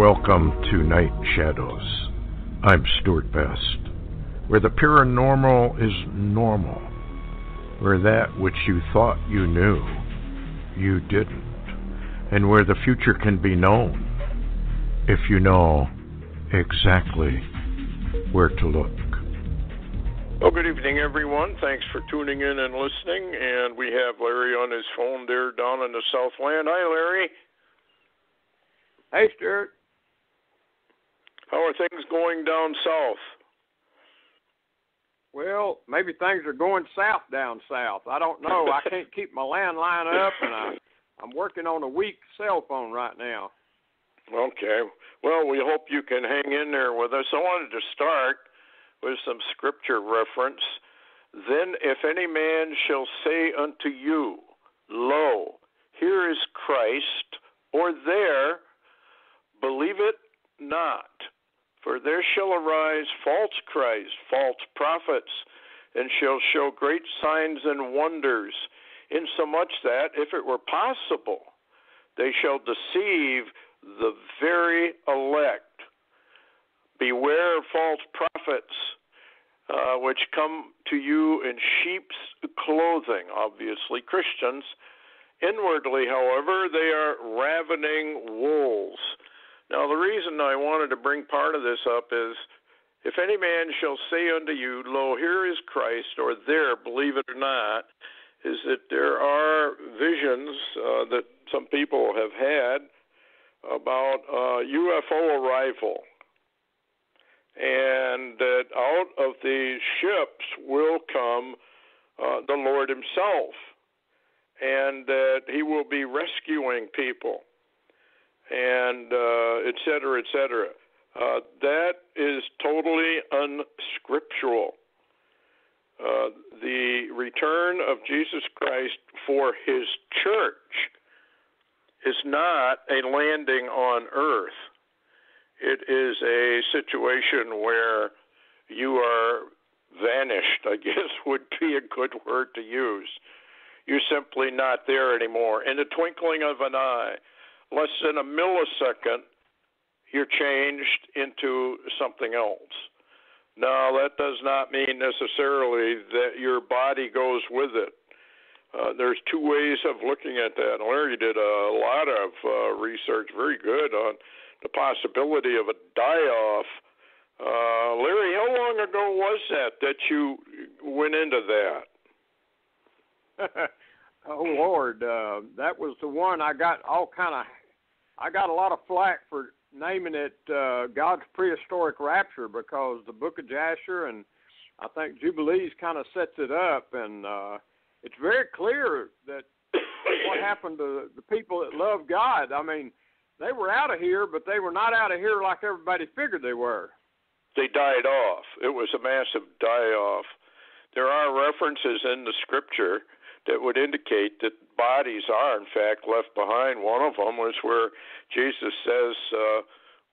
Welcome to Night Shadows. I'm Stewart Best. Where the paranormal is normal, where that which you thought you knew, you didn't, and where the future can be known if you know exactly where to look. Well, good evening, everyone. Thanks for tuning in and listening. And we have Larry on his phone there down in the Southland. Hi, Larry. Hey, Stewart. How are things going down south? Well, maybe things are going south down south. I don't know. I can't keep my landline up, and I, I'm working on a weak cell phone right now. Okay. Well, we hope you can hang in there with us. I wanted to start with some scripture reference. Then, if any man shall say unto you, Lo, here is Christ, or there, believe it not. For there shall arise false Christs, false prophets, and shall show great signs and wonders, insomuch that, if it were possible, they shall deceive the very elect. Beware of false prophets, uh, which come to you in sheep's clothing, obviously Christians. Inwardly, however, they are ravening wolves. Now, the reason I wanted to bring part of this up is if any man shall say unto you, Lo, here is Christ, or there, believe it or not, is that there are visions uh, that some people have had about UFO arrival, and that out of these ships will come uh, the Lord Himself, and that He will be rescuing people and uh, et cetera, et cetera. Uh, that is totally unscriptural. Uh, the return of Jesus Christ for his church is not a landing on earth. It is a situation where you are vanished, I guess would be a good word to use. You're simply not there anymore. In the twinkling of an eye, less than a millisecond, you're changed into something else. Now, that does not mean necessarily that your body goes with it. Uh, there's two ways of looking at that. Larry did a lot of uh, research, very good, on the possibility of a die off. Uh, Larry, how long ago was that that you went into that? oh Lord, uh, that was the one I got all kind of I got a lot of flack for naming it uh, God's prehistoric rapture because the Book of Jasher and I think Jubilees kind of sets it up, and uh, it's very clear that what happened to the people that love God. I mean, they were out of here, but they were not out of here like everybody figured they were. They died off. It was a massive die off. There are references in the scripture that would indicate that bodies are, in fact, left behind. One of them was where Jesus says, uh,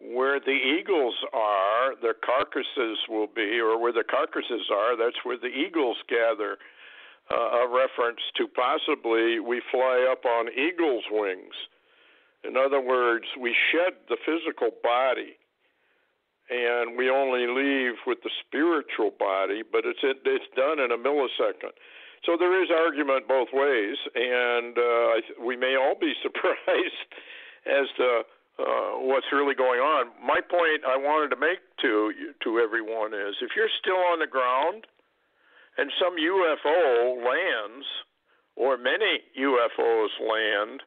where the eagles are, their carcasses will be, or where the carcasses are, that's where the eagles gather. Uh, a reference to possibly we fly up on eagle's wings. In other words, we shed the physical body and we only leave with the spiritual body, but it's it, it's done in a millisecond. So there is argument both ways, and uh, we may all be surprised as to uh, what's really going on. My point I wanted to make to to everyone is if you're still on the ground and some UFO lands, or many UFOs land,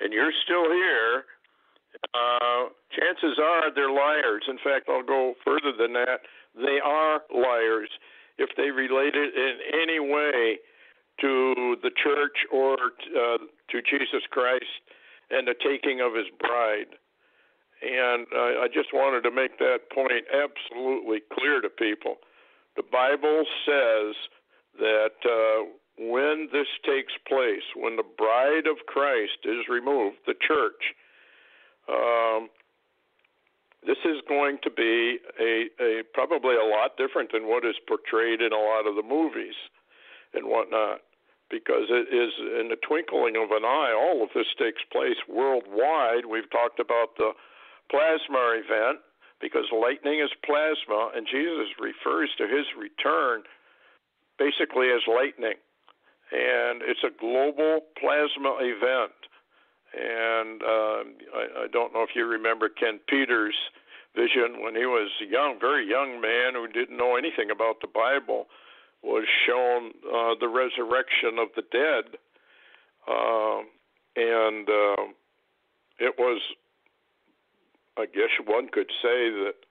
and you're still here, uh, chances are they're liars. In fact, I'll go further than that. They are liars if they relate it in any way to the church or uh, to Jesus Christ and the taking of his bride. And I just wanted to make that point absolutely clear to people. The Bible says that uh, when this takes place, when the bride of Christ is removed, the church, um, this is going to be a, a probably a lot different than what is portrayed in a lot of the movies and whatnot because it is in the twinkling of an eye. All of this takes place worldwide. We've talked about the plasma event because lightning is plasma, and Jesus refers to his return basically as lightning. And it's a global plasma event. And uh, I, I don't know if you remember Ken Peters' vision when he was a young, very young man who didn't know anything about the Bible, was shown uh, the resurrection of the dead. Uh, and uh, it was I guess one could say that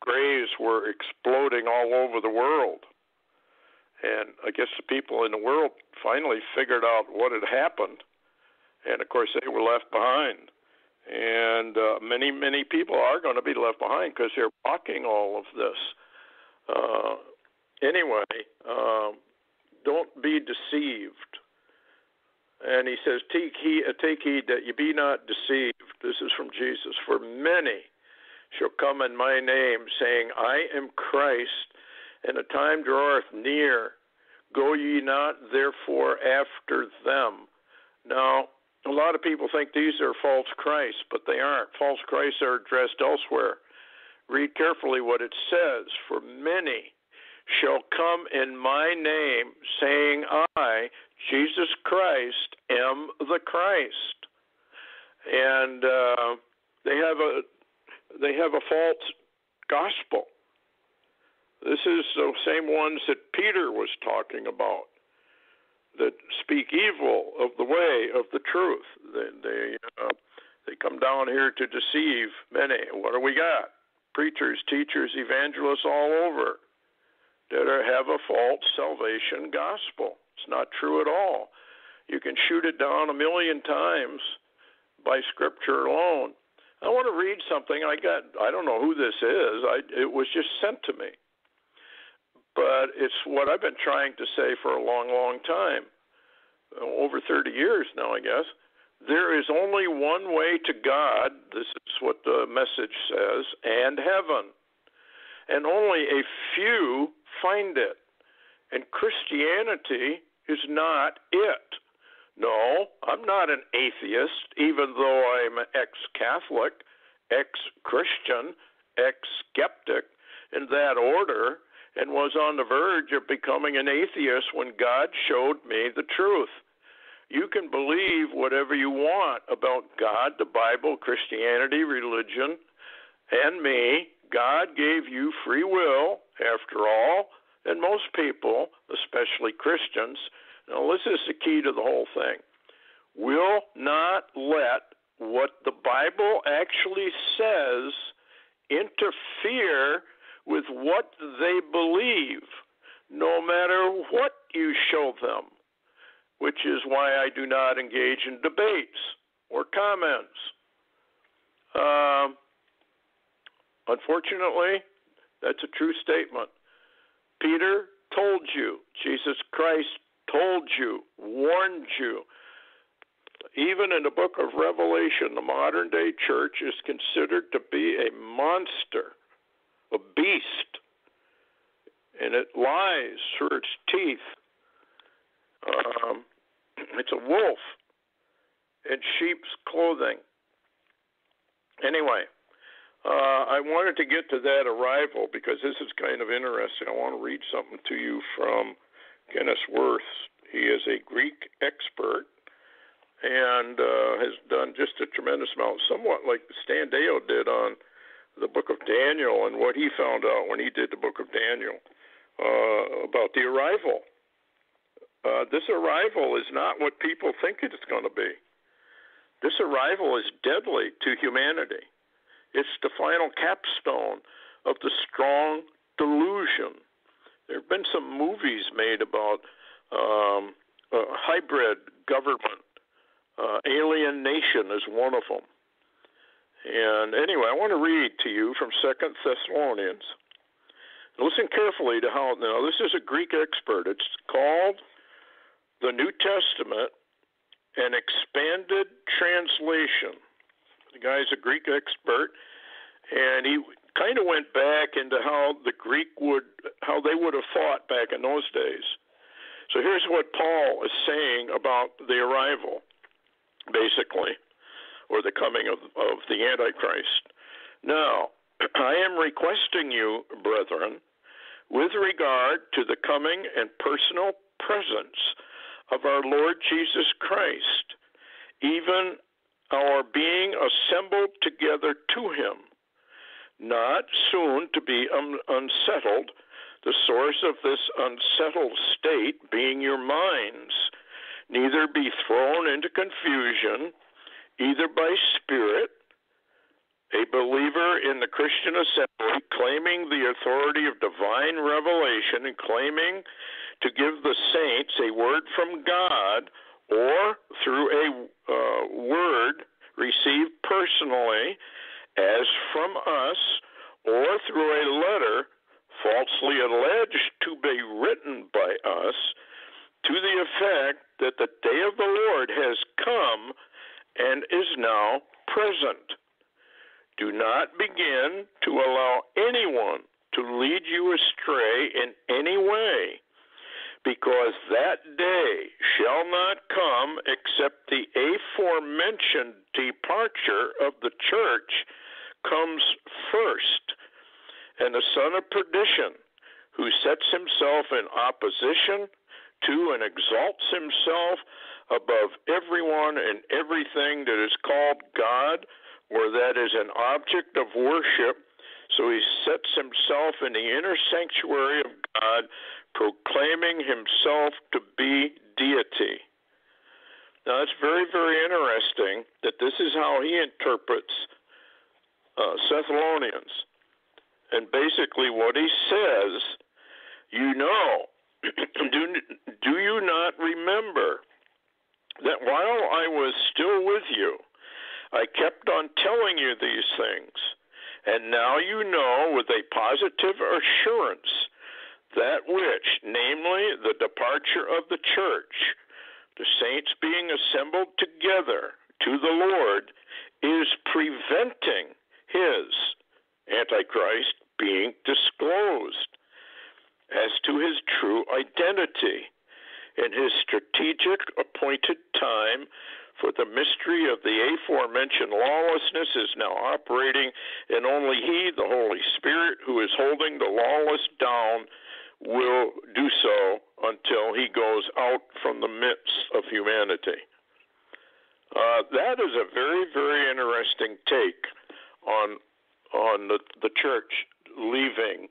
graves were exploding all over the world. And I guess the people in the world finally figured out what had happened. And of course, they were left behind. And uh, many, many people are going to be left behind because they're blocking all of this. Uh, anyway, uh, don't be deceived. And he says, take heed, uh, take heed that you be not deceived. This is from Jesus. For many shall come in my name, saying, I am Christ, and the time draweth near. Go ye not therefore after them. Now, a lot of people think these are false Christs, but they aren't. False Christs are addressed elsewhere. Read carefully what it says. For many shall come in my name, saying, I, Jesus Christ, am the Christ. And uh, they have a they have a false gospel. This is the same ones that Peter was talking about that speak evil of the way of the truth. They they, uh, they come down here to deceive many. What do we got? Preachers, teachers, evangelists all over that are, have a false salvation gospel. It's not true at all. You can shoot it down a million times by scripture alone. I want to read something I got. I don't know who this is. I, it was just sent to me, but it's what I've been trying to say for a long, long time, uh, over 30 years now, I guess. There is only one way to God. This is what the message says, and heaven, and only a few find it. And Christianity is not it. No, I'm not an atheist, even though I'm ex Catholic, ex Christian, ex skeptic in that order, and was on the verge of becoming an atheist when God showed me the truth. You can believe whatever you want about God, the Bible, Christianity, religion, and me. God gave you free will, after all, and most people, especially Christians, now this is the key to the whole thing, will not let what the Bible actually says interfere with what they believe, no matter what you show them, which is why I do not engage in debates or comments. Uh, unfortunately, that's a true statement. Peter told you, Jesus Christ told you, warned you. Even in the book of Revelation, the modern day church is considered to be a monster, a beast, and it lies through its teeth. Um, it's a wolf in sheep's clothing. Anyway, uh, I wanted to get to that arrival because this is kind of interesting. I want to read something to you from Kenneth Wuest. He is a Greek expert and uh, has done just a tremendous amount, somewhat like Stan Deyo did on the book of Daniel and what he found out when he did the book of Daniel uh, about the arrival. Uh, this arrival is not what people think it's going to be. This arrival is deadly to humanity. It's the final capstone of the strong delusion. There have been some movies made about um, hybrid government. Uh, Alien Nation is one of them. And anyway, I want to read to you from Second Thessalonians. Listen carefully to how now this is a Greek expert. It's called the New Testament, an expanded translation. The guy's a Greek expert, and he kind of went back into how the Greek would, how they would have thought back in those days. So here's what Paul is saying about the arrival, basically, or the coming of, of the Antichrist. Now, I am requesting you, brethren, with regard to the coming and personal presence of our Lord Jesus Christ, even our being assembled together to him, not soon to be un- unsettled, the source of this unsettled state being your minds, neither be thrown into confusion, either by spirit a believer in the Christian assembly claiming the authority of divine revelation and claiming to give the saints a word from God or through a uh, word received personally as from us or through a letter falsely alleged to be written by us to the effect that the day of the Lord has come and is now present. Do not begin to allow anyone to lead you astray in any way, because that day shall not come except the aforementioned departure of the church comes first, and the son of perdition, who sets himself in opposition to and exalts himself above everyone and everything that is called God or that is an object of worship. So he sets himself in the inner sanctuary of God, proclaiming himself to be deity. Now, it's very, very interesting that this is how he interprets uh, Thessalonians. And basically, what he says, you know, do, do you not remember that while I was still with you, I kept on telling you these things, and now you know with a positive assurance that which, namely the departure of the church, the saints being assembled together to the Lord, is preventing his Antichrist being disclosed as to his true identity in his strategic appointed time for the mystery of the aforementioned lawlessness is now operating, and only He, the Holy Spirit, who is holding the lawless down, will do so until He goes out from the midst of humanity. Uh, that is a very, very interesting take on on the, the church leaving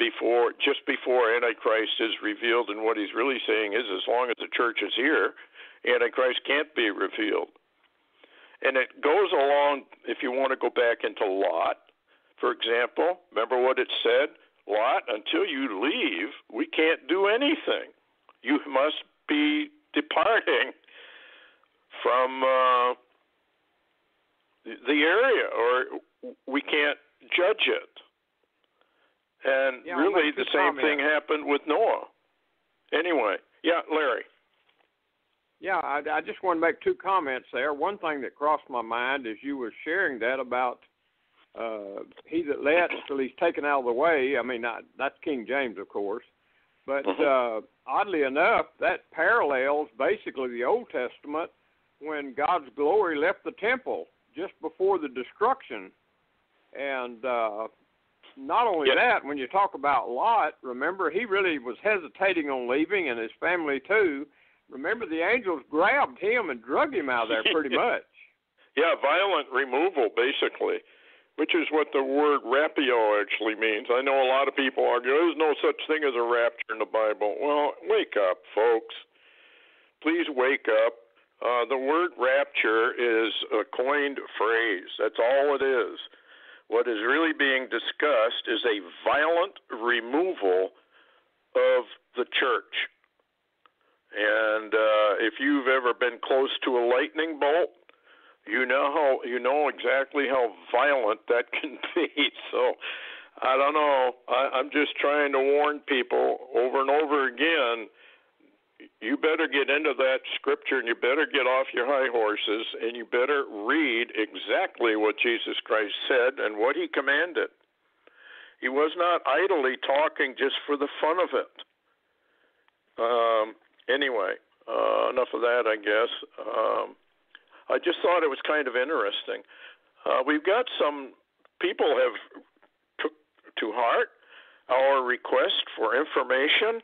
before just before Antichrist is revealed, and what he's really saying is, as long as the church is here, Antichrist can't be revealed. And it goes along, if you want to go back into Lot, for example, remember what it said? Lot, until you leave, we can't do anything. You must be departing from uh, the area, or we can't judge it. And yeah, really, the same comment. thing happened with Noah. Anyway, yeah, Larry. Yeah, I, I just want to make two comments there. One thing that crossed my mind as you were sharing that about uh, he that lets till he's taken out of the way. I mean, not, that's King James, of course. But uh, oddly enough, that parallels basically the Old Testament when God's glory left the temple just before the destruction. And uh, not only Yes. that, when you talk about Lot, remember he really was hesitating on leaving, and his family too. Remember, the angels grabbed him and drug him out of there pretty much. Yeah, violent removal, basically, which is what the word rapio actually means. I know a lot of people argue there's no such thing as a rapture in the Bible. Well, wake up, folks. Please wake up. Uh, the word rapture is a coined phrase. That's all it is. What is really being discussed is a violent removal of the church. And uh, if you've ever been close to a lightning bolt, you know how you know exactly how violent that can be. So I don't know. I, I'm just trying to warn people over and over again. You better get into that scripture and you better get off your high horses and you better read exactly what Jesus Christ said and what he commanded. He was not idly talking just for the fun of it. Um, anyway, uh, enough of that, I guess. Um, I just thought it was kind of interesting. Uh, we've got some people have took to heart our request for information.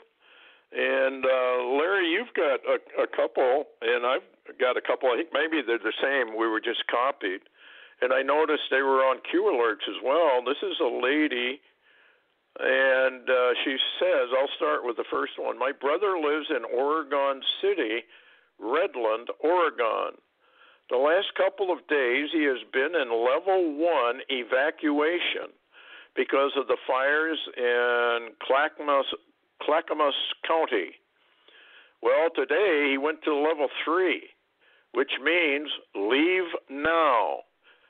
And uh, Larry, you've got a, a couple, and I've got a couple. I think maybe they're the same. We were just copied, and I noticed they were on Q alerts as well. This is a lady, and uh, she says, "I'll start with the first one. My brother lives in Oregon City, Redland, Oregon. The last couple of days, he has been in level one evacuation because of the fires in Clackamas, Clackamas County. Well, today he went to level three, which means leave now.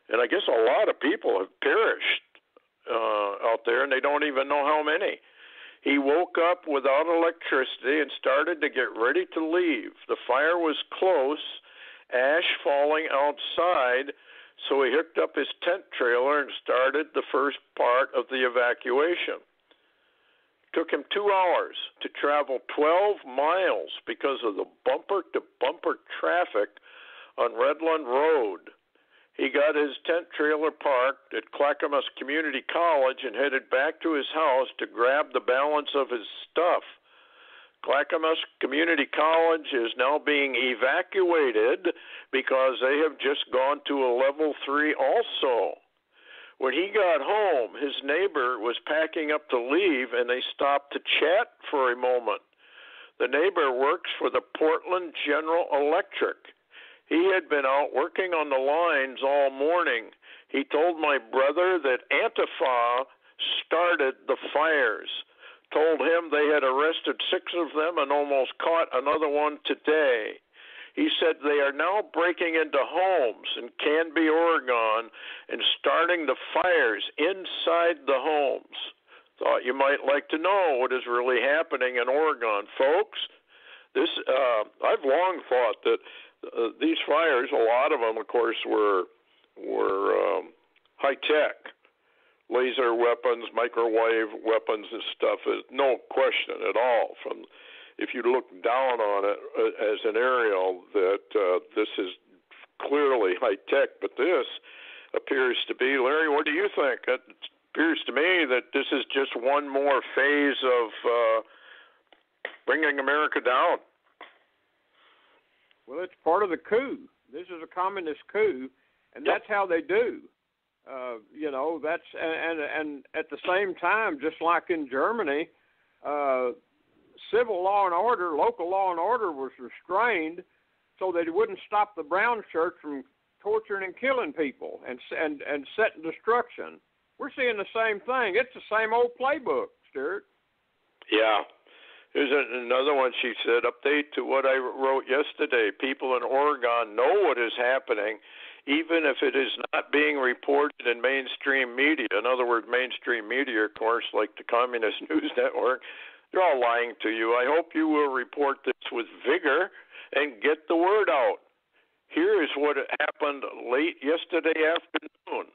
And I guess a lot of people have perished uh, out there, and they don't even know how many. He woke up without electricity and started to get ready to leave. The fire was close ash falling outside, so he hooked up his tent trailer and started the first part of the evacuation. Took him two hours to travel 12 miles because of the bumper to bumper traffic on Redland Road. He got his tent trailer parked at Clackamas Community College and headed back to his house to grab the balance of his stuff. Clackamas Community College is now being evacuated because they have just gone to a level three also. When he got home, his neighbor was packing up to leave and they stopped to chat for a moment. The neighbor works for the Portland General Electric. He had been out working on the lines all morning. He told my brother that Antifa started the fires told him they had arrested six of them and almost caught another one today. He said they are now breaking into homes in Canby, Oregon, and starting the fires inside the homes. Thought you might like to know what is really happening in Oregon, folks. This uh, I've long thought that uh, these fires, a lot of them, of course, were were um, high tech laser weapons, microwave weapons, and stuff is no question at all. From if you look down on it uh, as an aerial, that uh, this is clearly high tech, but this appears to be. Larry, what do you think? It appears to me that this is just one more phase of uh, bringing America down. Well, it's part of the coup. This is a communist coup, and yep. that's how they do. Uh, you know, that's and, and and at the same time, just like in Germany, uh, civil law and order, local law and order was restrained so that it wouldn't stop the Brown Church from torturing and killing people and and and setting destruction. We're seeing the same thing. It's the same old playbook, Stewart. Yeah. Here's another one. She said, update to what I wrote yesterday. People in Oregon know what is happening even if it is not being reported in mainstream media. In other words, mainstream media, of course, like the Communist News Network, they're all lying to you. I hope you will report this with vigor and get the word out. Here is what happened late yesterday afternoon.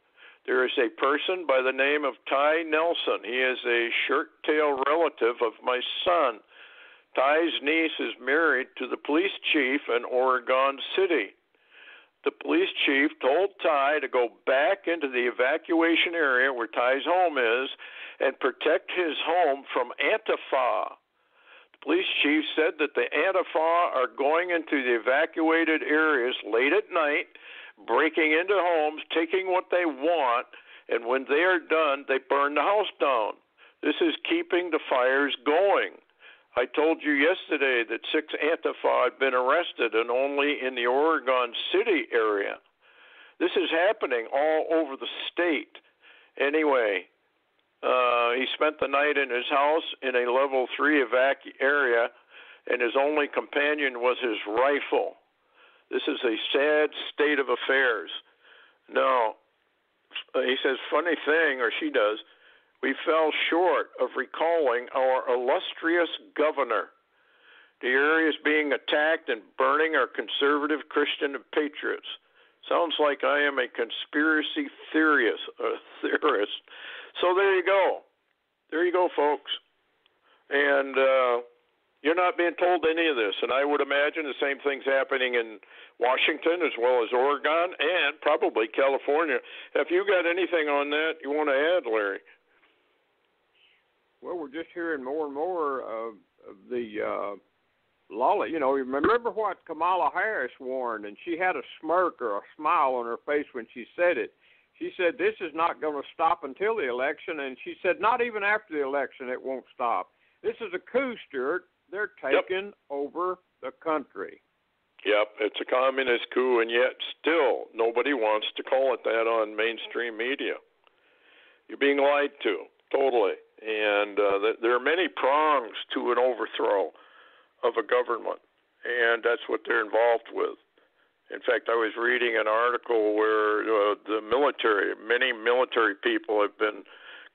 There is a person by the name of Ty Nelson. He is a shirt tail relative of my son. Ty's niece is married to the police chief in Oregon City the police chief told Ty to go back into the evacuation area where Ty's home is and protect his home from Antifa. The police chief said that the Antifa are going into the evacuated areas late at night, breaking into homes, taking what they want, and when they are done, they burn the house down. This is keeping the fires going. I told you yesterday that six Antifa had been arrested and only in the Oregon City area. This is happening all over the state. Anyway, uh, he spent the night in his house in a level three evac area, and his only companion was his rifle. This is a sad state of affairs. Now, he says, funny thing, or she does we fell short of recalling our illustrious governor. The area is being attacked and burning our conservative Christian patriots. Sounds like I am a conspiracy theorist. Uh, theorist. So there you go. There you go, folks. And uh, You're not being told any of this, and I would imagine the same thing's happening in Washington as well as Oregon and probably California. Have you got anything on that you want to add, Larry? Well, we're just hearing more and more of, of the uh, Lolly. You know, remember what Kamala Harris warned, and she had a smirk or a smile on her face when she said it. She said this is not going to stop until the election, and she said not even after the election it won't stop. This is a coup, Stewart. They're taking yep. over the country. Yep, it's a communist coup, and yet still nobody wants to call it that on mainstream media. You're being lied to, totally. And uh, there are many prongs to an overthrow of a government, and that's what they're involved with. In fact, I was reading an article where uh, the military, many military people have been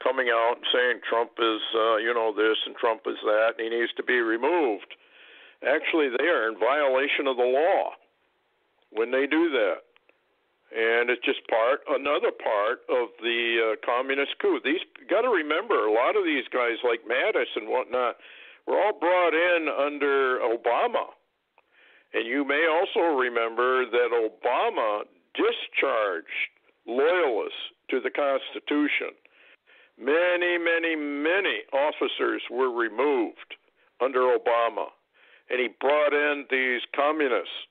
coming out and saying Trump is, uh, you know, this and Trump is that, and he needs to be removed. Actually, they are in violation of the law when they do that. And it's just part, another part of the uh, communist coup. These got to remember, a lot of these guys like Mattis and whatnot were all brought in under Obama. And you may also remember that Obama discharged loyalists to the Constitution Many, many, many officers were removed under Obama, and he brought in these communists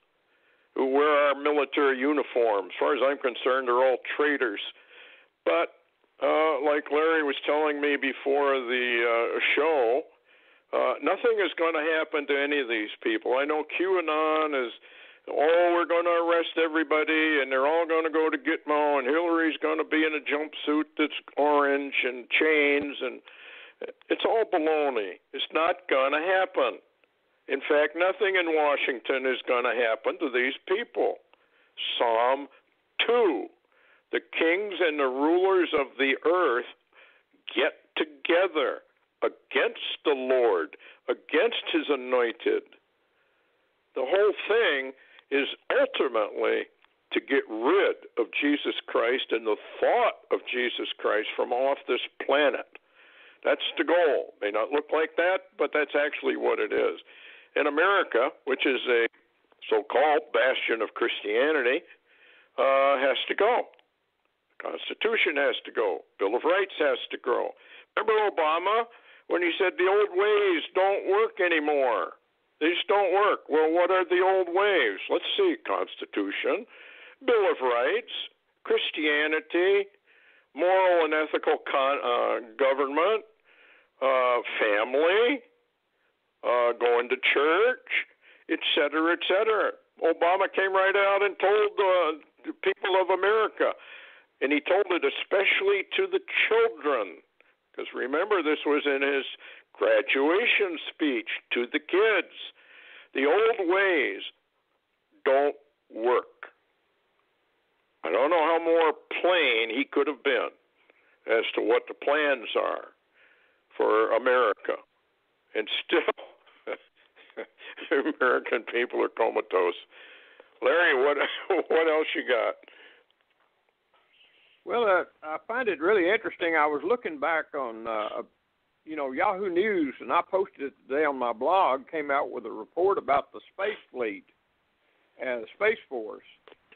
who wear our military uniform. As far as I'm concerned, they're all traitors. But uh, like Larry was telling me before the uh, show, uh, nothing is going to happen to any of these people. I know QAnon is oh, we're going to arrest everybody, and they're all going to go to Gitmo, and Hillary's going to be in a jumpsuit that's orange and chains, and it's all baloney. It's not going to happen. In fact, nothing in Washington is going to happen to these people. Psalm 2 The kings and the rulers of the earth get together against the Lord, against his anointed. The whole thing is ultimately to get rid of Jesus Christ and the thought of Jesus Christ from off this planet. That's the goal. May not look like that, but that's actually what it is. In America, which is a so-called bastion of Christianity, uh, has to go. Constitution has to go. Bill of Rights has to go. Remember Obama when he said the old ways don't work anymore? These don't work. Well, what are the old ways? Let's see Constitution, Bill of Rights, Christianity, moral and ethical con- uh, government, uh, family, uh, going to church, et cetera, et cetera. Obama came right out and told uh, the people of America, and he told it especially to the children, because remember, this was in his graduation speech to the kids. The old ways don't work. I don't know how more plain he could have been as to what the plans are for America. And still, American people are comatose. Larry, what what else you got? Well, uh, I find it really interesting. I was looking back on uh, you know, Yahoo News, and I posted it today on my blog, came out with a report about the space fleet and the Space Force.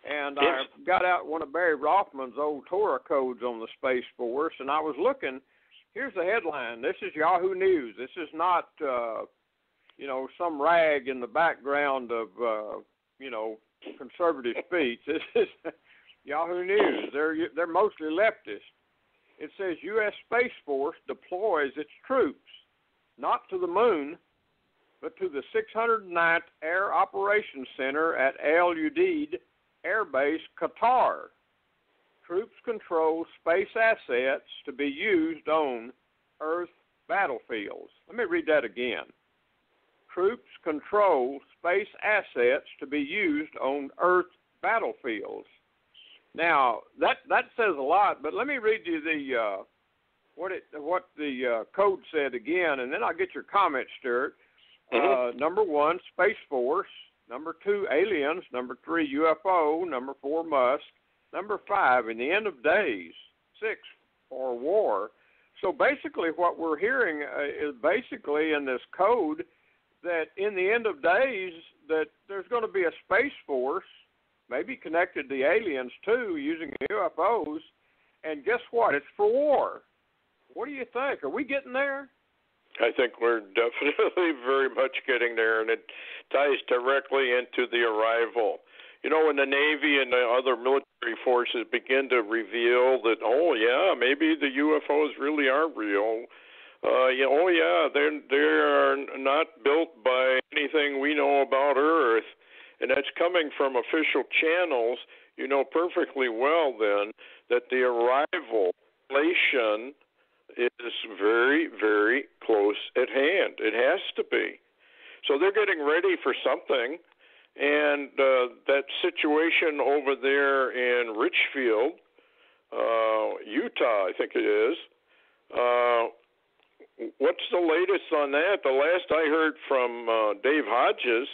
And yes. I got out one of Barry Rothman's old Torah codes on the Space Force, and I was looking. Here's the headline. This is Yahoo News. This is not, uh, you know, some rag in the background of, uh, you know, conservative speech. This is Yahoo News. They're they're mostly leftist it says U.S. Space Force deploys its troops not to the moon, but to the 609th Air Operations Center at Al Udeid Air Base, Qatar. Troops control space assets to be used on Earth battlefields. Let me read that again. Troops control space assets to be used on Earth battlefields. Now that that says a lot, but let me read you the uh, what it what the uh, code said again, and then I'll get your comments, Stewart. Mm-hmm. Uh, number one, Space Force. Number two, aliens. Number three, UFO. Number four, Musk. Number five, in the end of days. Six, or war. So basically, what we're hearing uh, is basically in this code that in the end of days that there's going to be a space force, maybe connected to the aliens too, using UFOs. And guess what? It's for war. What do you think? Are we getting there? I think we're definitely very much getting there, and it ties directly into the arrival. You know, when the Navy and the other military forces begin to reveal that, oh yeah, maybe the UFOs really are real. Uh, yeah, oh yeah, they're they are not built by anything we know about Earth, and that's coming from official channels. You know perfectly well then that the arrival is very, very close at hand. It has to be. So they're getting ready for something. And uh, that situation over there in Richfield, uh, Utah, I think it is. Uh, what's the latest on that? The last I heard from uh, Dave Hodges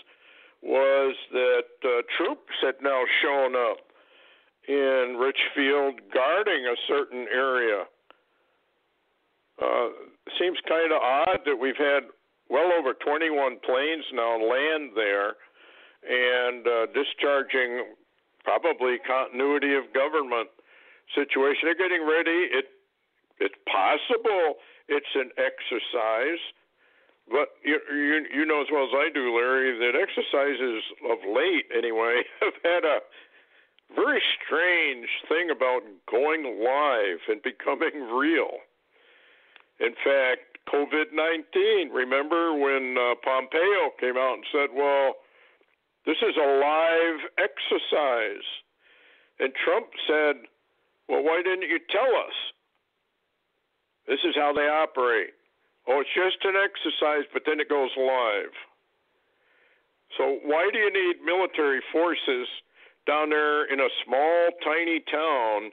was that uh, troops had now shown up in Richfield guarding a certain area uh, seems kind of odd that we've had well over 21 planes now land there and uh, discharging probably continuity of government situation. They're getting ready. It it's possible it's an exercise, but you you you know as well as I do, Larry, that exercises of late anyway have had a very strange thing about going live and becoming real. In fact, COVID 19, remember when uh, Pompeo came out and said, well, this is a live exercise. And Trump said, well, why didn't you tell us? This is how they operate. Oh, it's just an exercise, but then it goes live. So, why do you need military forces down there in a small, tiny town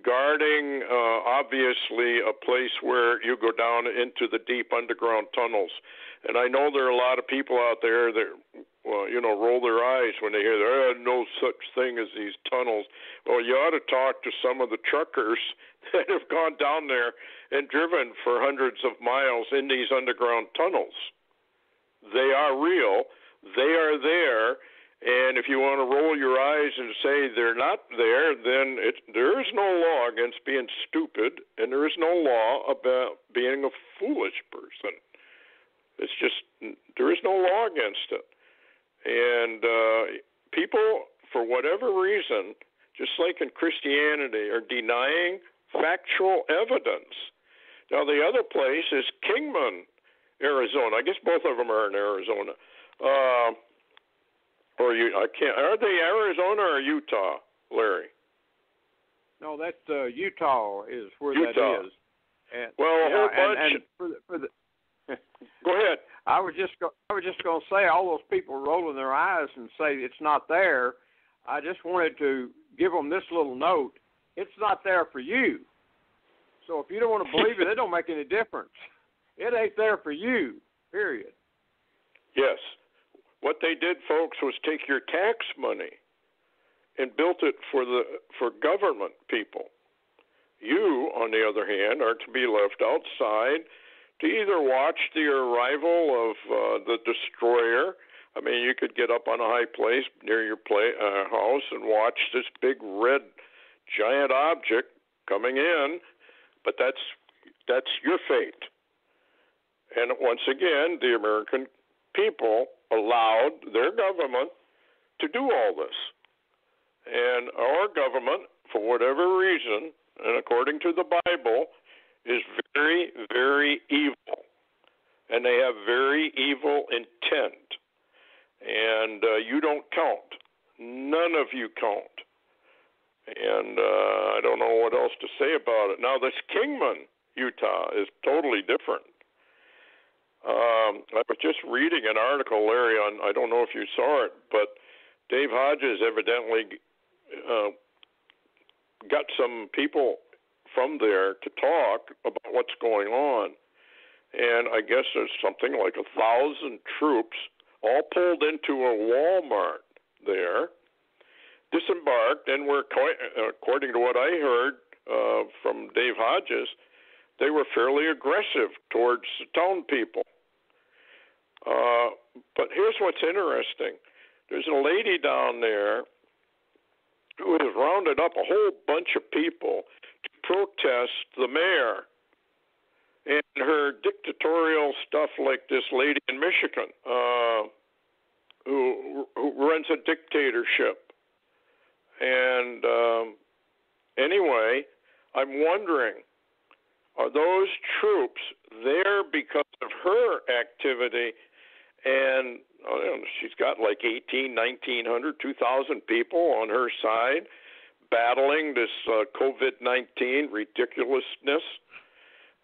guarding uh, obviously a place where you go down into the deep underground tunnels. And I know there are a lot of people out there that well, you know, roll their eyes when they hear there are no such thing as these tunnels. Well, you ought to talk to some of the truckers that have gone down there and driven for hundreds of miles in these underground tunnels. They are real. They are there and if you want to roll your eyes and say they're not there, then it, there is no law against being stupid, and there is no law about being a foolish person. It's just there is no law against it, and uh, people, for whatever reason, just like in Christianity, are denying factual evidence. Now the other place is Kingman, Arizona. I guess both of them are in Arizona. Uh, or you, I can't. Are they Arizona or Utah, Larry? No, that uh, Utah is where Utah. that is. And, well, a whole yeah, bunch. And, and for the, for the Go ahead. I was just go, I was just going to say all those people rolling their eyes and say it's not there. I just wanted to give them this little note. It's not there for you. So if you don't want to believe it, it don't make any difference. It ain't there for you. Period. Yes. What they did, folks, was take your tax money and built it for the for government people. You, on the other hand, are to be left outside to either watch the arrival of uh, the destroyer. I mean, you could get up on a high place near your play, uh, house and watch this big red giant object coming in, but that's that's your fate. And once again, the American people allowed their government to do all this. And our government, for whatever reason, and according to the Bible, is very, very evil. And they have very evil intent. And uh, you don't count. None of you count. And uh, I don't know what else to say about it. Now, this Kingman, Utah, is totally different. Um, I was just reading an article, Larry, on I don't know if you saw it, but Dave Hodges evidently uh, got some people from there to talk about what's going on. And I guess there's something like a thousand troops all pulled into a Walmart there, disembarked, and were, according to what I heard uh, from Dave Hodges, they were fairly aggressive towards the town people. Uh, but here's what's interesting: there's a lady down there who has rounded up a whole bunch of people to protest the mayor and her dictatorial stuff, like this lady in Michigan uh, who who runs a dictatorship. And um, anyway, I'm wondering are those troops there because of her activity? And know, she's got like 18, 1900, 2000 people on her side battling this uh, COVID 19 ridiculousness.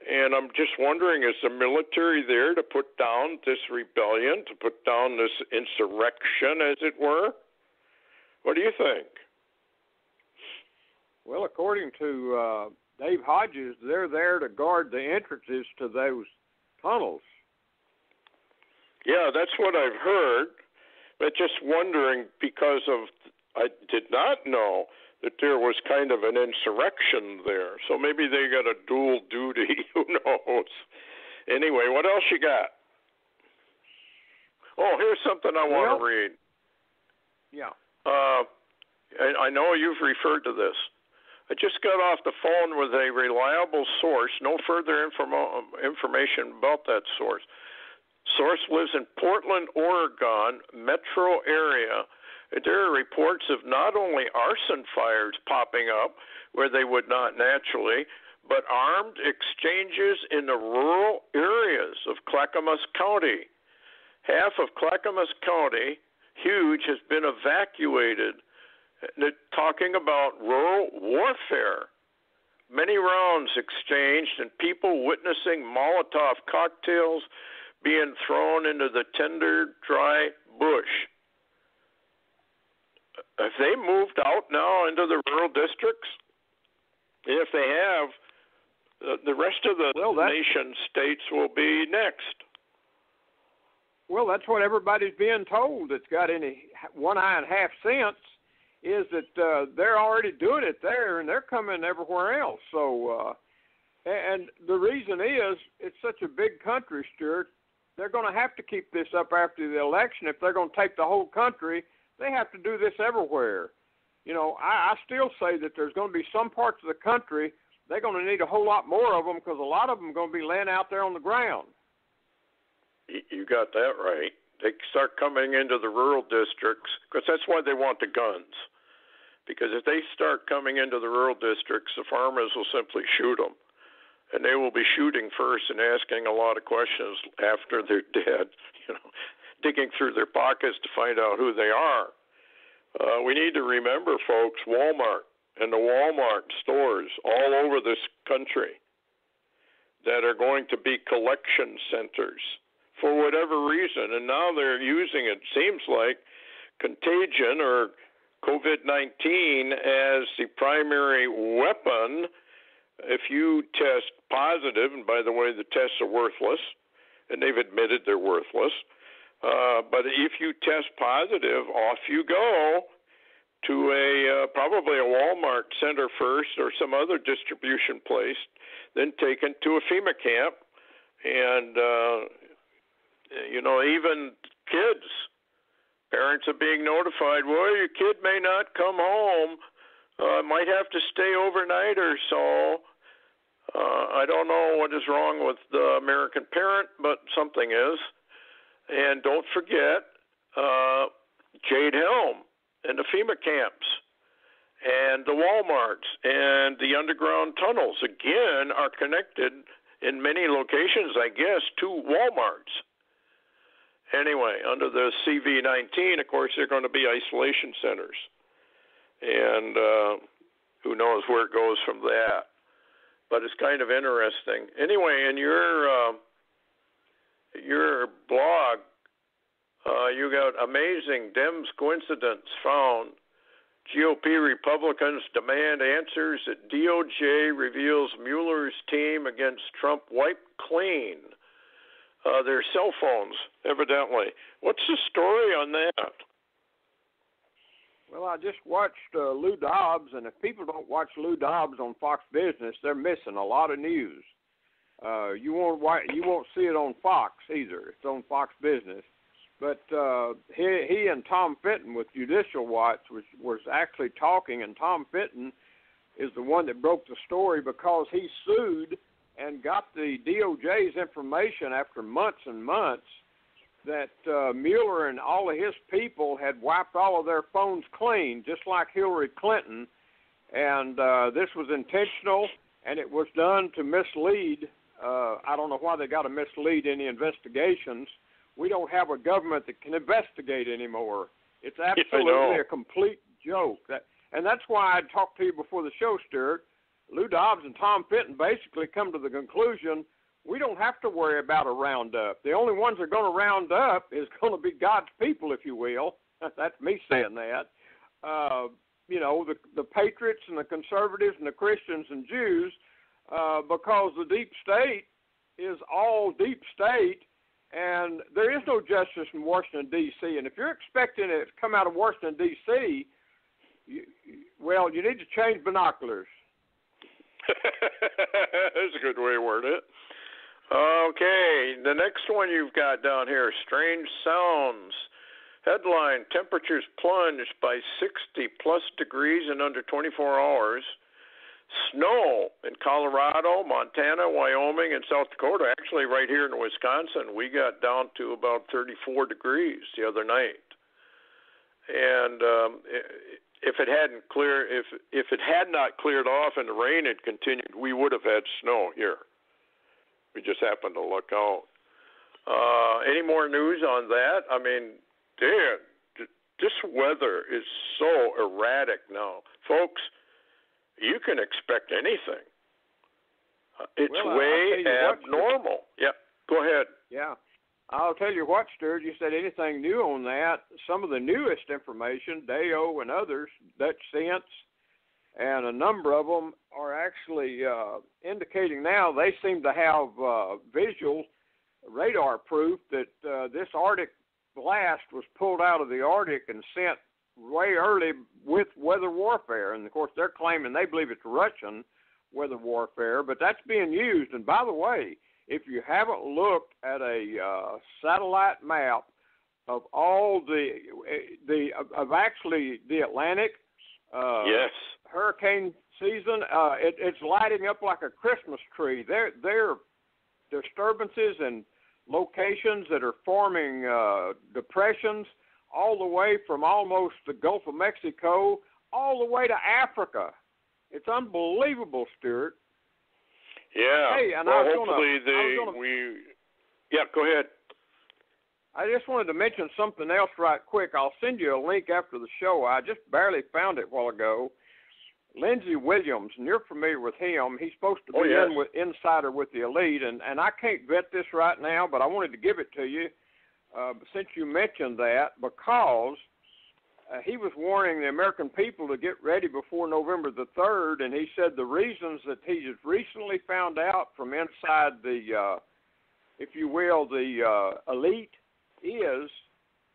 And I'm just wondering is the military there to put down this rebellion, to put down this insurrection, as it were? What do you think? Well, according to uh, Dave Hodges, they're there to guard the entrances to those tunnels. Yeah, that's what I've heard. But just wondering because of I did not know that there was kind of an insurrection there. So maybe they got a dual duty. Who knows? Anyway, what else you got? Oh, here's something I want well, to read. Yeah. Uh, I, I know you've referred to this. I just got off the phone with a reliable source. No further information about that source. Source lives in Portland, Oregon metro area. There are reports of not only arson fires popping up where they would not naturally, but armed exchanges in the rural areas of Clackamas County. Half of Clackamas County, huge, has been evacuated Uh, talking about rural warfare. Many rounds exchanged and people witnessing Molotov cocktails being thrown into the tender, dry bush. Uh, have they moved out now into the rural districts? If they have, uh, the rest of the well, nation states will be next. Well, that's what everybody's being told that's got any one eye and half sense is that uh, they're already doing it there and they're coming everywhere else. So, uh, and the reason is it's such a big country, Stewart. They're going to have to keep this up after the election. If they're going to take the whole country, they have to do this everywhere. You know, I, I still say that there's going to be some parts of the country they're going to need a whole lot more of them because a lot of them are going to be laying out there on the ground. You got that right they start coming into the rural districts because that's why they want the guns. Because if they start coming into the rural districts, the farmers will simply shoot them, and they will be shooting first and asking a lot of questions after they're dead. You know, digging through their pockets to find out who they are. Uh, we need to remember, folks, Walmart and the Walmart stores all over this country that are going to be collection centers for whatever reason, and now they're using it seems like contagion or COVID 19 as the primary weapon. If you test positive, and by the way, the tests are worthless, and they've admitted they're worthless, uh, but if you test positive, off you go to a uh, probably a Walmart center first or some other distribution place, then taken to a FEMA camp, and uh, you know, even kids, parents are being notified. Well, your kid may not come home. Uh, might have to stay overnight or so. Uh, I don't know what is wrong with the American parent, but something is. And don't forget uh, Jade Helm and the FEMA camps and the Walmarts and the underground tunnels again are connected in many locations, I guess, to Walmarts. Anyway, under the CV19, of course, they're going to be isolation centers, and uh, who knows where it goes from that. But it's kind of interesting. Anyway, in your uh, your blog, uh, you got amazing Dems coincidence found. GOP Republicans demand answers that DOJ reveals Mueller's team against Trump wiped clean uh, their cell phones, evidently. What's the story on that? Well, I just watched uh, Lou Dobbs, and if people don't watch Lou Dobbs on Fox Business, they're missing a lot of news. Uh, you won't you won't see it on Fox either. It's on Fox Business. But uh, he he and Tom Fitton with Judicial Watch was was actually talking, and Tom Fitton is the one that broke the story because he sued and got the DOJ's information after months and months that uh, Mueller and all of his people had wiped all of their phones clean, just like Hillary Clinton, and uh, this was intentional, and it was done to mislead. Uh, I don't know why they got to mislead any investigations. We don't have a government that can investigate anymore. It's absolutely a complete joke. That, and that's why I talked to you before the show, Stewart. Lou Dobbs and Tom Fitton basically come to the conclusion we don't have to worry about a roundup. The only ones that are going to round up is going to be God's people, if you will. That's me saying that. Uh, you know, the the patriots and the conservatives and the Christians and Jews, uh, because the deep state is all deep state, and there is no justice in Washington D.C. And if you're expecting it to come out of Washington D.C., you, well, you need to change binoculars. That's a good way to word it. Okay, the next one you've got down here Strange Sounds. Headline Temperatures plunged by 60 plus degrees in under 24 hours. Snow in Colorado, Montana, Wyoming, and South Dakota. Actually, right here in Wisconsin, we got down to about 34 degrees the other night. And um, if it hadn't clear, if if it had not cleared off and the rain had continued, we would have had snow here. We just happened to look out. Uh, any more news on that? I mean, Dan, this weather is so erratic now, folks. You can expect anything. Uh, it's well, way abnormal. What, yeah, go ahead. Yeah. I'll tell you what, Stewart, you said anything new on that. Some of the newest information, Deo and others, Dutch Sense, and a number of them are actually uh, indicating now they seem to have uh, visual radar proof that uh, this Arctic blast was pulled out of the Arctic and sent way early with weather warfare. And of course, they're claiming they believe it's Russian weather warfare, but that's being used. And by the way, if you haven't looked at a uh, satellite map of all the the of actually the Atlantic, uh, yes, hurricane season, uh, it, it's lighting up like a Christmas tree. There, there, disturbances and locations that are forming uh, depressions all the way from almost the Gulf of Mexico all the way to Africa. It's unbelievable, Stewart. Yeah. Hey, and well, I was hopefully gonna, they gonna, we. Yeah, go ahead. I just wanted to mention something else right quick. I'll send you a link after the show. I just barely found it a while ago. Lindsey Williams, and you're familiar with him. He's supposed to be oh, yes. in with insider with the elite, and and I can't vet this right now, but I wanted to give it to you uh, since you mentioned that because uh, he was warning the American people to get ready before November the third, and he said the reasons that he has recently found out from inside the, uh, if you will, the uh, elite is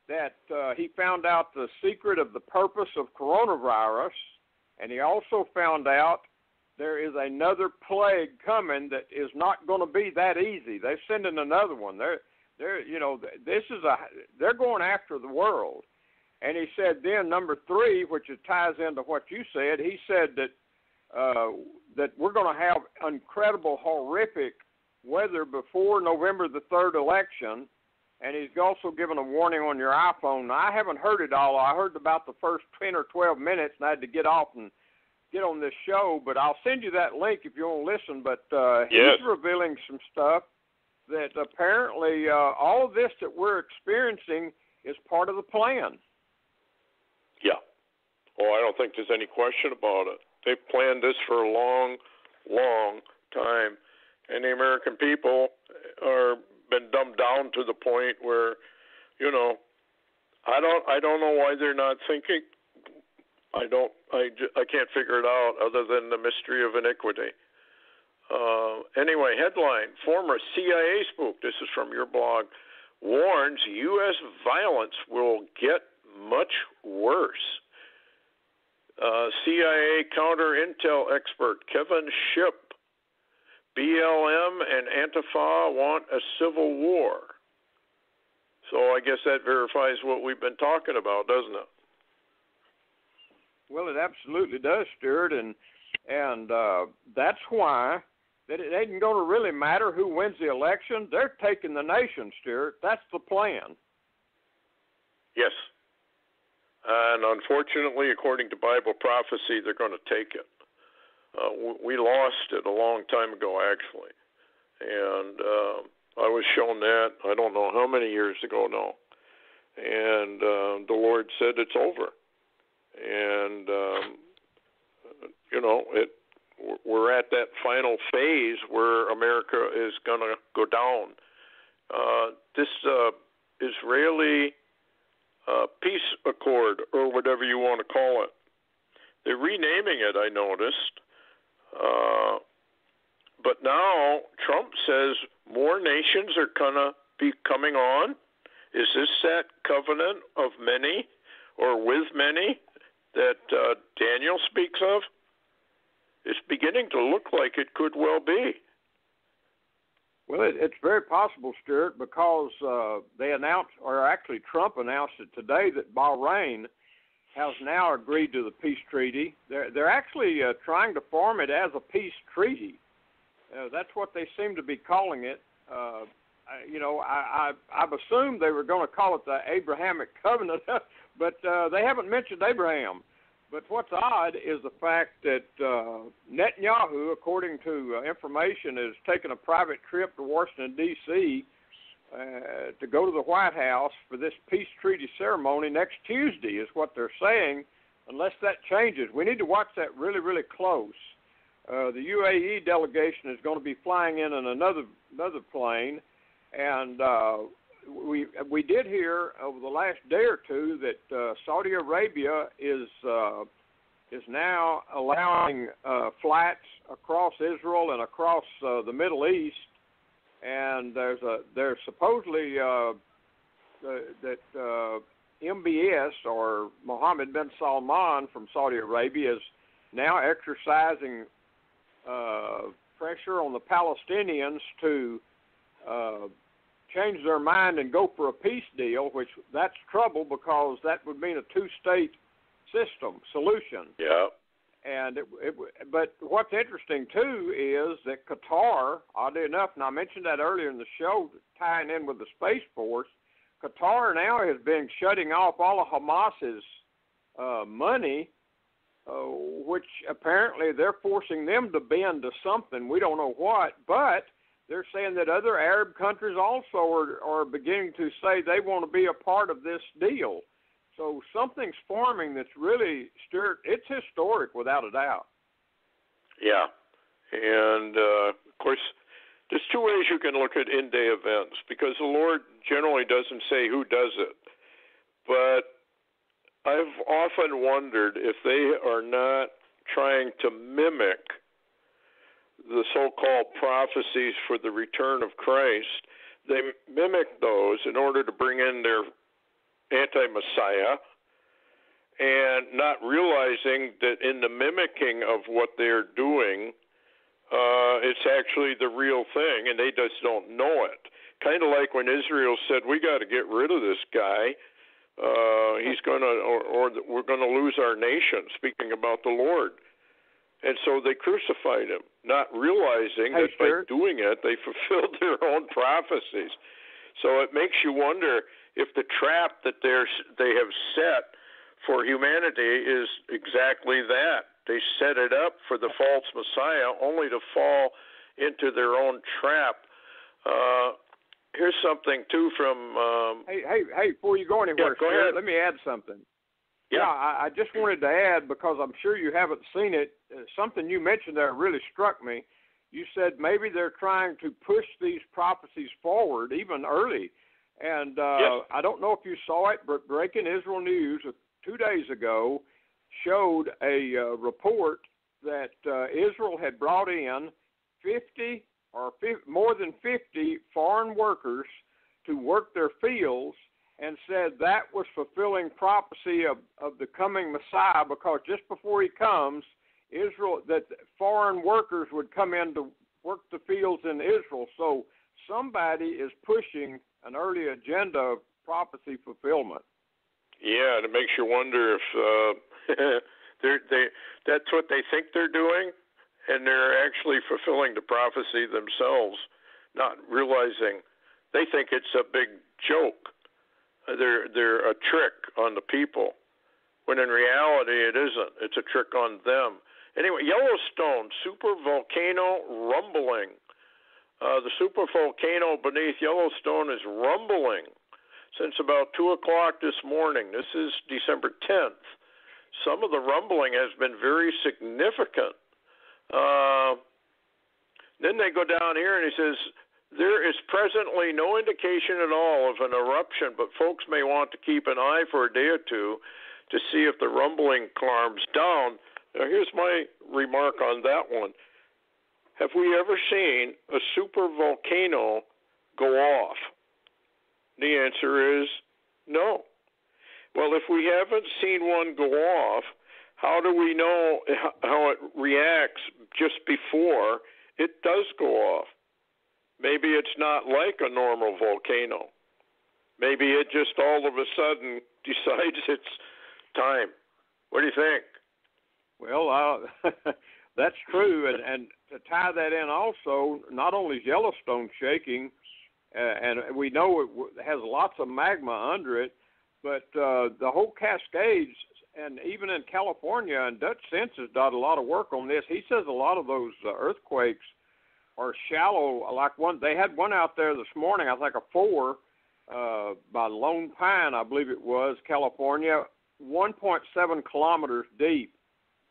that uh, he found out the secret of the purpose of coronavirus and he also found out there is another plague coming that is not going to be that easy. They're sending another one. They're they're you know this is a they're going after the world. And he said then number three, which it ties into what you said. He said that uh, that we're going to have incredible, horrific weather before November the third election, and he's also given a warning on your iPhone. Now, I haven't heard it all. I heard about the first 10 or 12 minutes, and I had to get off and get on this show. But I'll send you that link if you want to listen. But uh, yes. he's revealing some stuff that apparently uh, all of this that we're experiencing is part of the plan. Yeah. Oh, I don't think there's any question about it. They've planned this for a long, long time, and the American people are been dumbed down to the point where, you know, I don't I don't know why they're not thinking. I don't I I can't figure it out other than the mystery of iniquity. Uh, anyway, headline: Former CIA spook. This is from your blog. Warns U.S. violence will get much worse. Uh, CIA counter intel expert Kevin Shipp BLM and Antifa want a civil war. So I guess that verifies what we've been talking about, doesn't it? Well, it absolutely does, Stewart, and and uh, that's why that it ain't going to really matter who wins the election. They're taking the nation, Stewart. That's the plan. Yes. And unfortunately, according to Bible prophecy, they're going to take it. Uh, we lost it a long time ago, actually. And uh, I was shown that, I don't know how many years ago now. And uh, the Lord said it's over. And, um, you know, it we're at that final phase where America is going to go down. Uh, this uh, Israeli uh, peace accord, or whatever you want to call it, they're renaming it. I noticed, uh, but now Trump says more nations are going to be coming on. Is this that covenant of many, or with many, that uh, Daniel speaks of? it's beginning to look like it could well be. Well, it, it's very possible, Stewart, because uh, they announced, or actually Trump announced it today, that Bahrain has now agreed to the peace treaty. They're they're actually uh, trying to form it as a peace treaty. Uh, that's what they seem to be calling it. Uh, I, you know, I, I I've assumed they were going to call it the Abrahamic covenant, but uh, they haven't mentioned Abraham. But what's odd is the fact that uh, Netanyahu, according to uh, information, is taking a private trip to Washington D.C. Uh, to go to the White House for this peace treaty ceremony next Tuesday, is what they're saying. Unless that changes, we need to watch that really, really close. Uh, the UAE delegation is going to be flying in in another another plane, and uh, we we did hear over the last day or two that uh, Saudi Arabia is uh, is now allowing uh, flats across Israel and across uh, the Middle East, and there's a there's supposedly uh, that uh, MBS or Mohammed bin Salman from Saudi Arabia is now exercising uh, pressure on the Palestinians to uh, change their mind and go for a peace deal, which that's trouble because that would mean a two-state system solution. Yeah. And it, it, but what's interesting too is that Qatar, oddly enough, and I mentioned that earlier in the show, tying in with the space force, Qatar now has been shutting off all of Hamas's uh, money, uh, which apparently they're forcing them to bend to something. We don't know what, but they're saying that other Arab countries also are, are beginning to say they want to be a part of this deal. So something's forming that's really, Stewart, it's historic without a doubt. Yeah. And uh, of course, there's two ways you can look at in day events because the Lord generally doesn't say who does it. But I've often wondered if they are not trying to mimic the so-called prophecies for the return of Christ, they mimic those in order to bring in their anti-Messiah, and not realizing that in the mimicking of what they're doing, uh, it's actually the real thing, and they just don't know it. Kind of like when Israel said, "We got to get rid of this guy." Uh, he's going to, or, or we're going to lose our nation. Speaking about the Lord, and so they crucified him, not realizing that sure. by doing it they fulfilled their own prophecies. So it makes you wonder if the trap that they're they have set for humanity is exactly that. They set it up for the false Messiah, only to fall into their own trap. Uh, here's something too from. Um, hey, hey, hey! Before you go anywhere, yeah, go ahead. let me add something. Yeah, I, I just wanted to add because I'm sure you haven't seen it. Uh, something you mentioned there really struck me. You said maybe they're trying to push these prophecies forward even early. And uh, yes. I don't know if you saw it, but Breaking Israel News uh, two days ago showed a uh, report that uh, Israel had brought in 50 or 50, more than 50 foreign workers to work their fields and said that was fulfilling prophecy of, of the coming Messiah because just before he comes, Israel that foreign workers would come in to worked the fields in Israel. So somebody is pushing an early agenda of prophecy fulfillment. Yeah, and it makes you wonder if uh, they're, they that's what they think they're doing, and they're actually fulfilling the prophecy themselves, not realizing they think it's a big joke. They're they're a trick on the people, when in reality it isn't. It's a trick on them. Anyway, Yellowstone super volcano rumbling. Uh, the super volcano beneath Yellowstone is rumbling since about two o'clock this morning. This is December 10th. Some of the rumbling has been very significant. Uh, then they go down here and he says there is presently no indication at all of an eruption, but folks may want to keep an eye for a day or two to see if the rumbling calms down. Now, here's my remark on that one. Have we ever seen a super volcano go off? The answer is no. Well, if we haven't seen one go off, how do we know how it reacts just before it does go off? Maybe it's not like a normal volcano. Maybe it just all of a sudden decides it's time. What do you think? Well, uh, that's true, and, and to tie that in also, not only is Yellowstone shaking, uh, and we know it has lots of magma under it, but uh, the whole Cascades, and even in California, and Dutch Census did a lot of work on this. He says a lot of those uh, earthquakes are shallow. Like one, they had one out there this morning. I think a four uh, by Lone Pine, I believe it was California, 1.7 kilometers deep.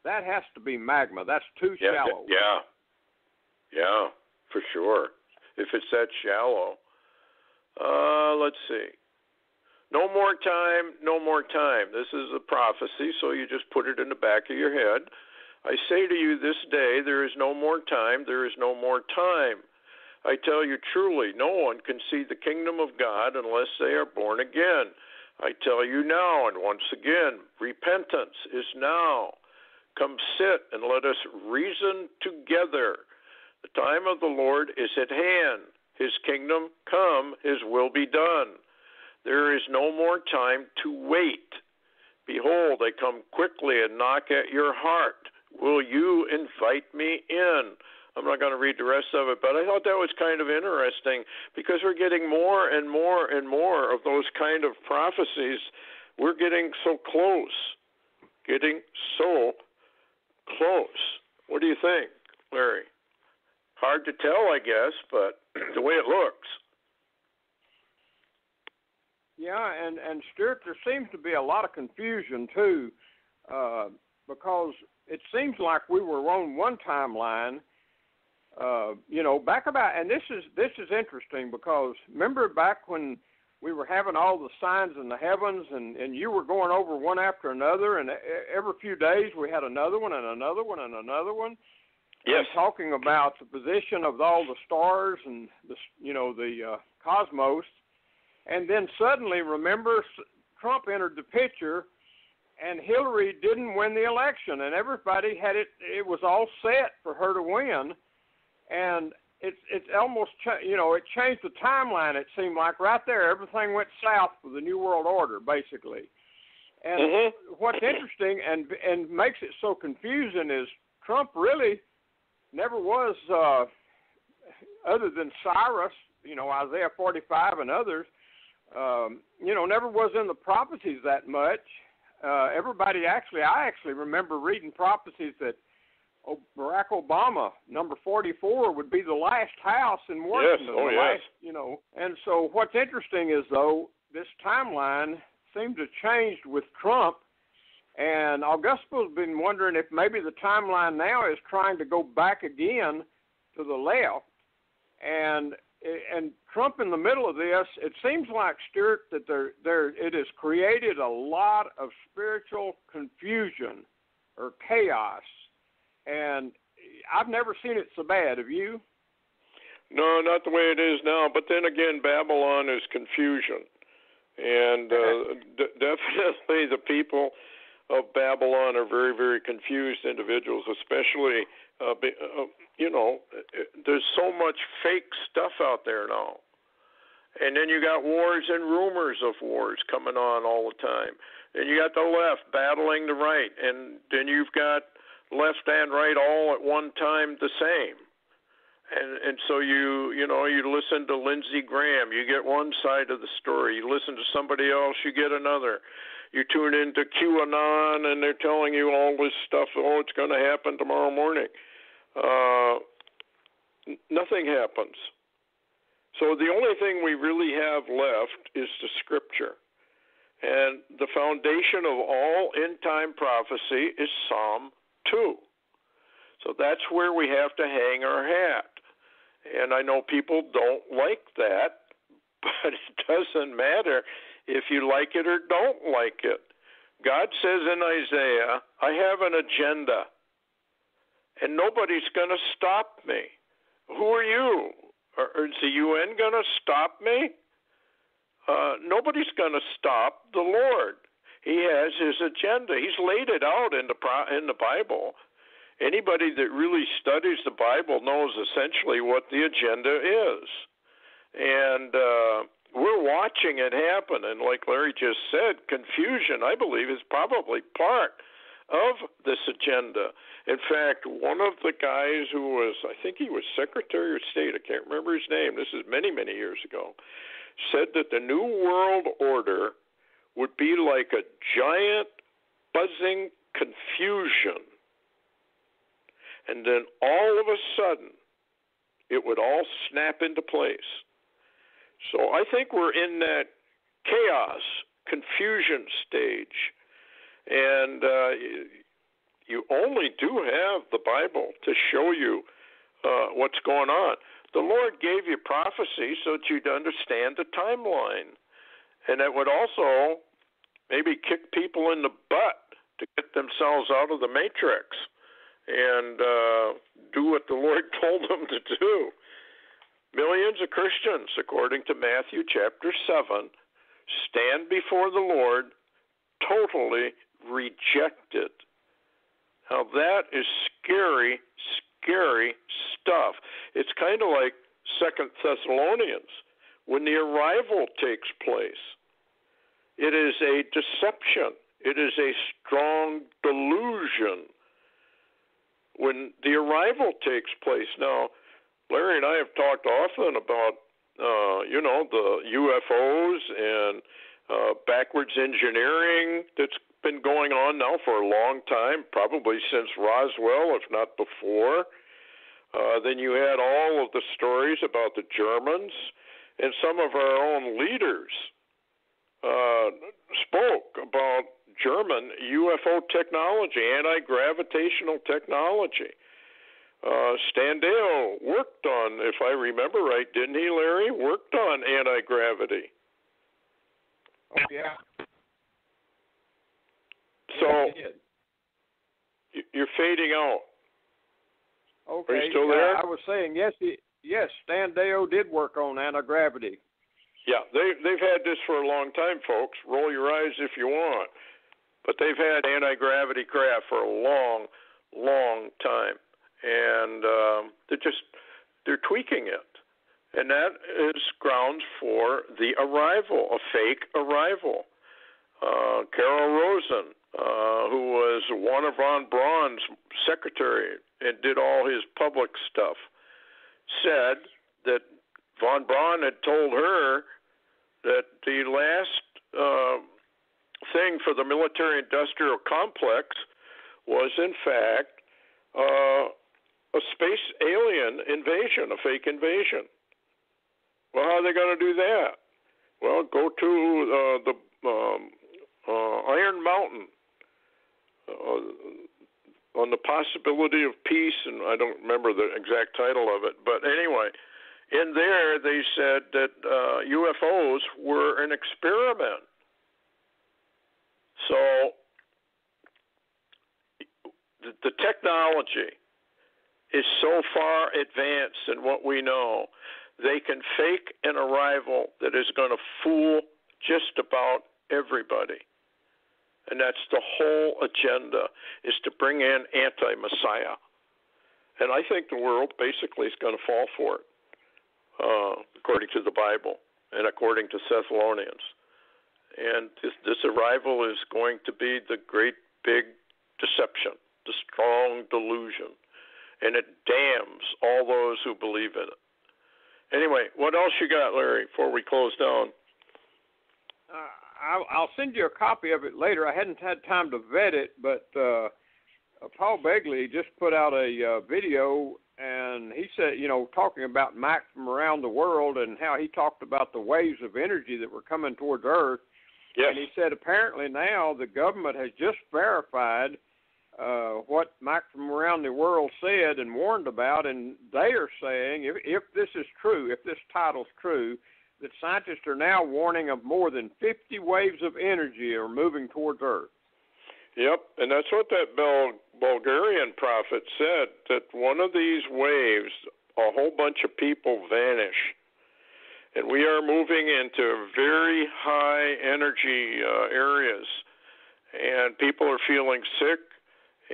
That has to be magma. That's too yeah, shallow. Yeah, yeah, for sure. If it's that shallow, uh, let's see. No more time, no more time. This is a prophecy, so you just put it in the back of your head. I say to you this day, there is no more time, there is no more time. I tell you truly, no one can see the kingdom of God unless they are born again. I tell you now, and once again, repentance is now. Come sit and let us reason together. The time of the Lord is at hand. His kingdom come, his will be done. There is no more time to wait. Behold, I come quickly and knock at your heart. Will you invite me in? I'm not going to read the rest of it, but I thought that was kind of interesting because we're getting more and more and more of those kind of prophecies. We're getting so close, getting so close. What do you think, Larry? Hard to tell, I guess, but the way it looks. Yeah, and and Stewart, there seems to be a lot of confusion too, uh, because it seems like we were on one timeline. Uh, you know, back about, and this is this is interesting because remember back when we were having all the signs in the heavens, and and you were going over one after another, and every few days we had another one and another one and another one. Yes. And talking about the position of all the stars and the you know the uh, cosmos, and then suddenly remember Trump entered the picture and Hillary didn't win the election, and everybody had it. It was all set for her to win, and it's it's almost cha- you know it changed the timeline. It seemed like right there everything went south for the New World Order basically. And mm-hmm. what's interesting and and makes it so confusing is Trump really never was uh, other than Cyrus, you know Isaiah 45 and others. Um, you know, never was in the prophecies that much uh, everybody actually, I actually remember reading prophecies that Barack Obama, number 44, would be the last house in Washington. Yes, oh the yes. Last, you know, and so what's interesting is though this timeline seemed to have changed with Trump, and Augusto's been wondering if maybe the timeline now is trying to go back again to the left, and and Trump in the middle of this, it seems like Stewart that there there it has created a lot of spiritual confusion or chaos, and I've never seen it so bad. Have you? No, not the way it is now. But then again, Babylon is confusion, and uh, d- definitely the people of Babylon are very, very confused individuals, especially, uh, uh, you know, there's so much fake stuff out there now. And then you got wars and rumors of wars coming on all the time. And you got the left battling the right. And then you've got left and right all at one time the same and and so you you know you listen to Lindsey Graham, you get one side of the story. You listen to somebody else, you get another. You tune into QAnon, and they're telling you all this stuff. Oh, it's going to happen tomorrow morning. Uh, nothing happens. So the only thing we really have left is the scripture. And the foundation of all end time prophecy is Psalm 2. So that's where we have to hang our hat. And I know people don't like that, but it doesn't matter if you like it or don't like it. God says in Isaiah, I have an agenda, and nobody's going to stop me. Who are you? Or is the UN going to stop me? Uh, nobody's going to stop the Lord. He has his agenda. He's laid it out in the in the Bible anybody that really studies the Bible knows essentially what the agenda is. And uh, we're watching it happen. And like Larry just said, confusion, I believe, is probably part of this agenda. In fact, one of the guys who was, I think he was Secretary of State, I can't remember his name, this is many, many years ago, said that the New World Order would be like a giant buzzing confusion and then all of a sudden it would all snap into place. So I think we're in that chaos, confusion stage, and uh, you only do have the Bible to show you uh, what's going on. The Lord gave you prophecy so that you'd understand the timeline, and that would also maybe kick people in the butt to get themselves out of the matrix and uh, do what the Lord told them to do. Millions of Christians, according to Matthew chapter 7, stand before the Lord totally rejected. Now, that is scary, scary stuff. It's kind of like Second Thessalonians when the arrival takes place. It is a deception, it is a strong delusion when the arrival takes place. Now, Larry and I have talked often about, uh, you know, the UFOs and uh, backwards engineering that's been going on now for a long time, probably since Roswell, if not before. Uh, then you had all of the stories about the Germans, and some of our own leaders uh, spoke about German UFO technology, anti gravitational technology. Uh, Standeo worked on, if I remember right, didn't he, Larry? Worked on anti gravity. Oh, yeah. So you're fading out. Okay. Are you still there? Uh, I was saying yes. He, yes, Standeo did work on anti gravity. Yeah, they they've had this for a long time, folks. Roll your eyes if you want. But they've had anti gravity craft for a long, long time, and um, they're just they're tweaking it, and that is grounds for the arrival, a fake arrival. Uh, Carol Rosin, uh, who was one of von Braun's secretary and did all his public stuff, said that von Braun had told her that the last uh, thing for the military industrial complex was, in fact, uh, a space alien invasion, a fake invasion. Well, how are they going to do that? Well, go to uh, the um, uh, Iron Mountain uh, on the possibility of peace, and I don't remember the exact title of it, but anyway, in there they said that uh, UFOs were an experiment so the, the technology is so far advanced in what we know, they can fake an arrival that is going to fool just about everybody. and that's the whole agenda is to bring in anti-Messiah. And I think the world basically is going to fall for it, uh, according to the Bible and according to Thessalonians. And this, this arrival is going to be the great big deception, the strong delusion, and it damns all those who believe in it. Anyway, what else you got, Larry, before we close down? Uh, I'll, I'll send you a copy of it later. I hadn't had time to vet it, but uh, uh, Paul Begley just put out a uh, video, and he said, you know, talking about Mike from around the world and how he talked about the waves of energy that were coming towards Earth. Yes. And he said apparently now the government has just verified uh, what Mike from around the world said and warned about, and they are saying if, if this is true, if this title's true, that scientists are now warning of more than 50 waves of energy are moving towards Earth. Yep, and that's what that Bul- Bulgarian prophet said that one of these waves, a whole bunch of people vanish. And we are moving into very high energy uh, areas, and people are feeling sick,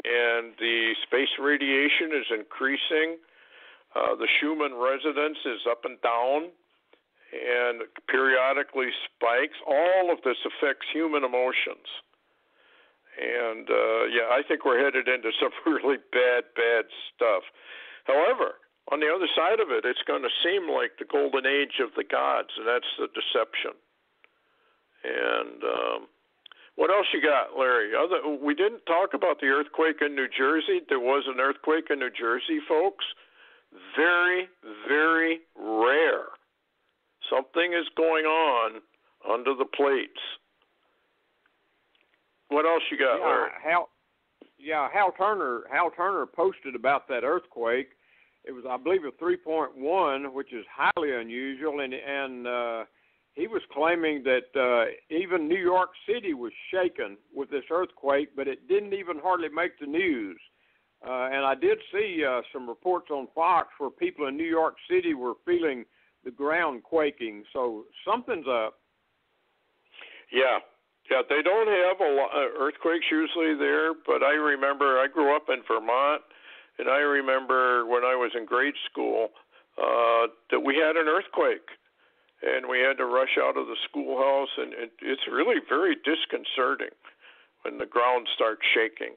and the space radiation is increasing. Uh, the Schumann resonance is up and down and periodically spikes. All of this affects human emotions. And uh, yeah, I think we're headed into some really bad, bad stuff. However, on the other side of it, it's going to seem like the golden age of the gods, and that's the deception. And um, what else you got, Larry? Other, we didn't talk about the earthquake in New Jersey. There was an earthquake in New Jersey, folks. Very, very rare. Something is going on under the plates. What else you got, yeah, Larry? Hal, yeah, Hal Turner. Hal Turner posted about that earthquake. It was, I believe, a 3.1, which is highly unusual, and and uh, he was claiming that uh, even New York City was shaken with this earthquake, but it didn't even hardly make the news. Uh, and I did see uh, some reports on Fox where people in New York City were feeling the ground quaking. So something's up. Yeah, yeah. They don't have a lot uh, earthquakes usually there, but I remember I grew up in Vermont, and I remember when I was in grade school uh, that we had an earthquake, and we had to rush out of the schoolhouse, and it, it's really very disconcerting when the ground starts shaking.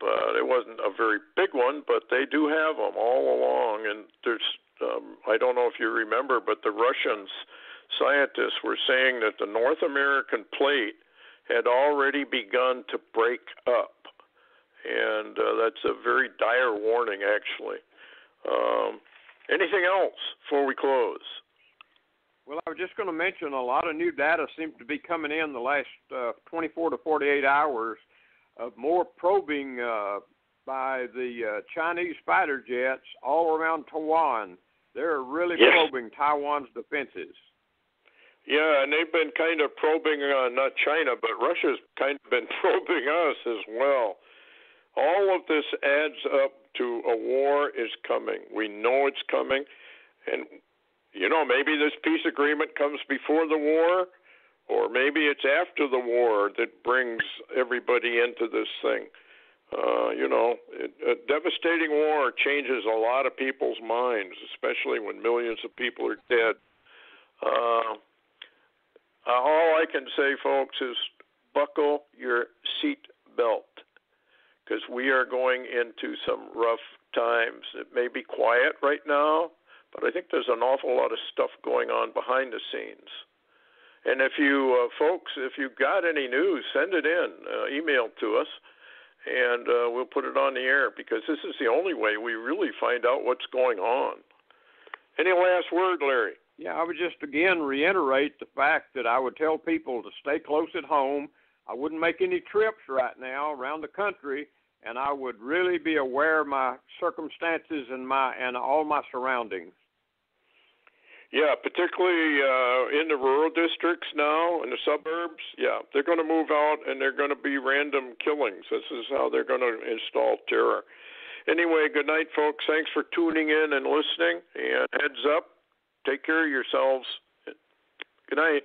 But it wasn't a very big one, but they do have them all along, and there's um, I don't know if you remember, but the Russians scientists were saying that the North American plate had already begun to break up, and uh, that's a very dire warning, actually. Um, anything else before we close? Well, I was just going to mention a lot of new data seems to be coming in the last uh, 24 to 48 hours of more probing uh, by the uh, Chinese fighter jets all around Taiwan. They're really yes. probing Taiwan's defenses. Yeah, and they've been kind of probing uh, not China, but Russia's kind of been probing us as well. All of this adds up to a war is coming. We know it's coming, and you know maybe this peace agreement comes before the war, or maybe it's after the war that brings everybody into this thing. Uh, you know, it, a devastating war changes a lot of people's minds, especially when millions of people are dead. Uh, uh, all I can say, folks, is buckle your seat belt because we are going into some rough times. It may be quiet right now, but I think there's an awful lot of stuff going on behind the scenes. And if you uh, folks, if you've got any news, send it in, uh, email to us and uh, we'll put it on the air because this is the only way we really find out what's going on. Any last word, Larry? Yeah, I would just again reiterate the fact that I would tell people to stay close at home. I wouldn't make any trips right now around the country, and I would really be aware of my circumstances and my and all my surroundings. Yeah, particularly uh, in the rural districts now, in the suburbs. Yeah, they're going to move out and they're going to be random killings. This is how they're going to install terror. Anyway, good night, folks. Thanks for tuning in and listening. And heads up, take care of yourselves. Good night.